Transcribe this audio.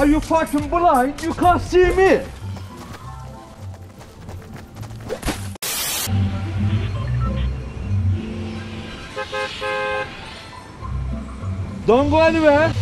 Are you fucking blind? You can't see me. Don't go anywhere.